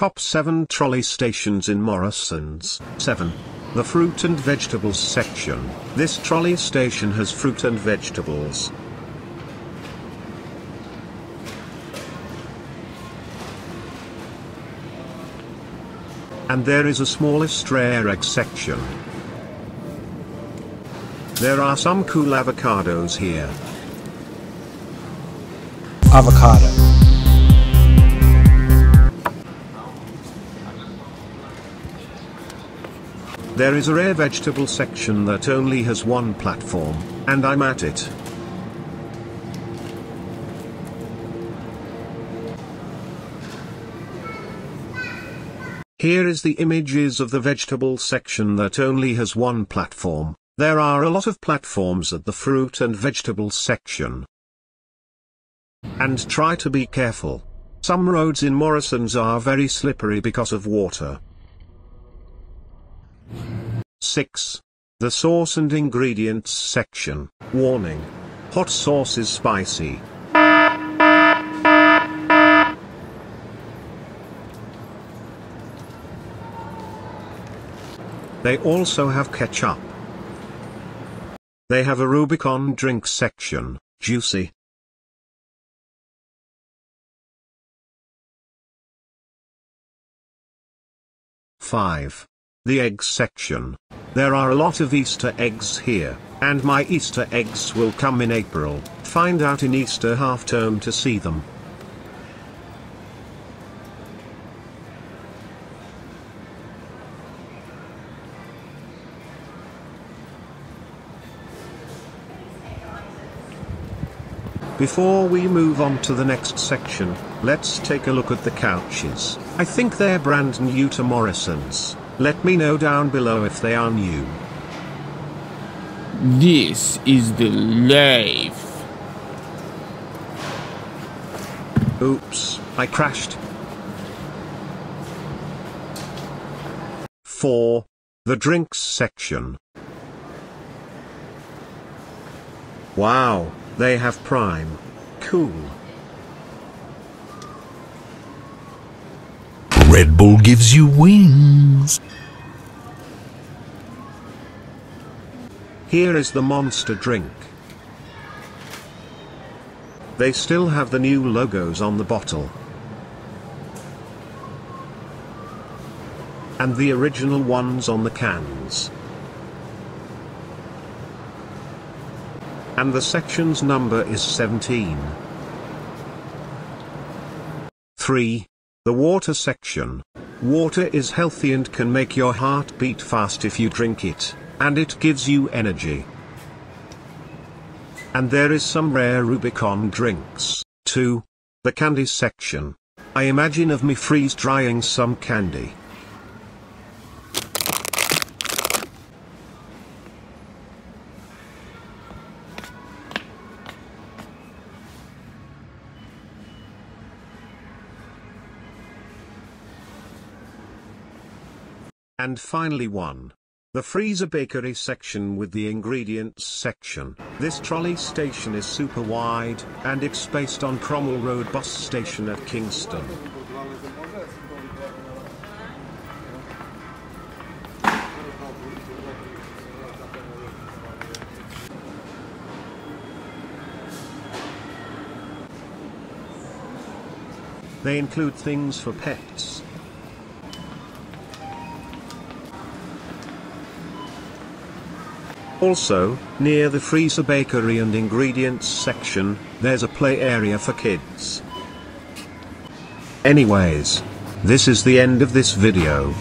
Top 7 trolley stations in Morrisons. 7. The fruit and vegetables section. This trolley station has fruit and vegetables. And there is a smallest rare egg section. There are some cool avocados here. Avocado. There is a rare vegetable section that only has one platform, and I'm at it. Here is the images of the vegetable section that only has one platform. There are a lot of platforms at the fruit and vegetable section. And try to be careful. Some roads in Morrisons are very slippery because of water. 6. The sauce and ingredients section. Warning. Hot sauce is spicy. They also have ketchup. They have a Rubicon drink section, juicy. Five. The eggs section. There are a lot of Easter eggs here, and my Easter eggs will come in April. Find out in Easter half term to see them. Before we move on to the next section, let's take a look at the couches. I think they're brand new to Morrisons. Let me know down below if they are new. This is the life. Oops, I crashed. 4. The drinks section. Wow, they have Prime. Cool. Red Bull gives you wings. Here is the monster drink. They still have the new logos on the bottle. And the original ones on the cans. And the section's number is 17. 3. The water section. Water is healthy and can make your heart beat fast if you drink it, and it gives you energy. And there is some rare Rubicon drinks, too. The candy section. I imagine of me freeze drying some candy. And finally one. The freezer bakery section with the ingredients section. This trolley station is super wide, and it's based on Cromwell Road bus station at Kingston. They include things for pets. Also, near the freezer bakery and ingredients section, there's a play area for kids. Anyways, this is the end of this video.